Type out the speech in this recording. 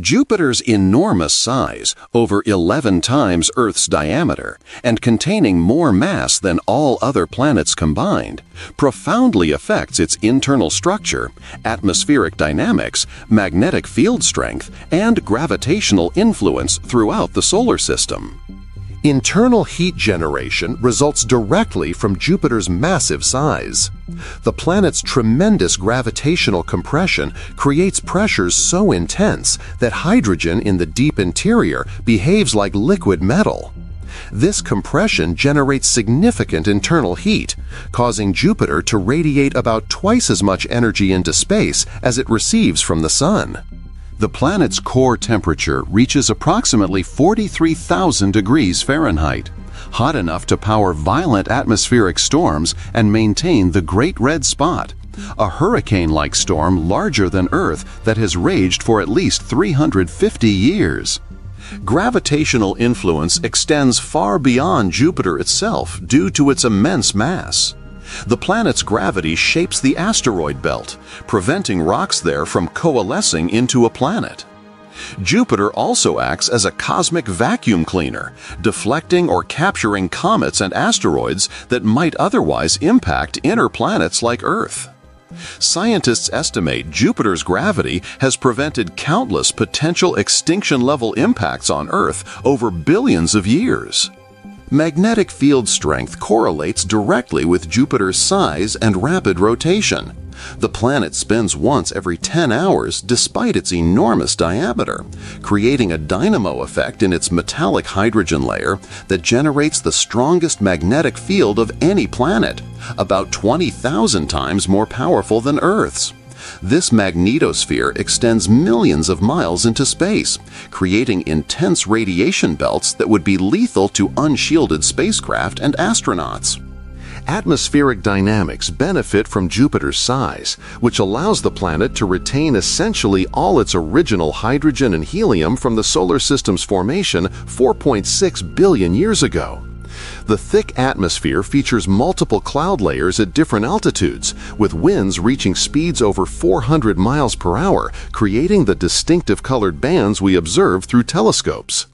Jupiter's enormous size, over 11 times Earth's diameter, and containing more mass than all other planets combined, profoundly affects its internal structure, atmospheric dynamics, magnetic field strength, and gravitational influence throughout the solar system. Internal heat generation results directly from Jupiter's massive size. The planet's tremendous gravitational compression creates pressures so intense that hydrogen in the deep interior behaves like liquid metal. This compression generates significant internal heat, causing Jupiter to radiate about twice as much energy into space as it receives from the Sun. The planet's core temperature reaches approximately 43,000 degrees Fahrenheit, hot enough to power violent atmospheric storms and maintain the Great Red Spot, a hurricane-like storm larger than Earth that has raged for at least 350 years. Gravitational influence extends far beyond Jupiter itself due to its immense mass. The planet's gravity shapes the asteroid belt, preventing rocks there from coalescing into a planet. Jupiter also acts as a cosmic vacuum cleaner, deflecting or capturing comets and asteroids that might otherwise impact inner planets like Earth. Scientists estimate Jupiter's gravity has prevented countless potential extinction-level impacts on Earth over billions of years. Magnetic field strength correlates directly with Jupiter's size and rapid rotation. The planet spins once every 10 hours despite its enormous diameter, creating a dynamo effect in its metallic hydrogen layer that generates the strongest magnetic field of any planet, about 20,000 times more powerful than Earth's. This magnetosphere extends millions of miles into space, creating intense radiation belts that would be lethal to unshielded spacecraft and astronauts. Atmospheric dynamics benefit from Jupiter's size, which allows the planet to retain essentially all its original hydrogen and helium from the solar system's formation 4.6 billion years ago. The thick atmosphere features multiple cloud layers at different altitudes, with winds reaching speeds over 400 miles per hour, creating the distinctive colored bands we observe through telescopes.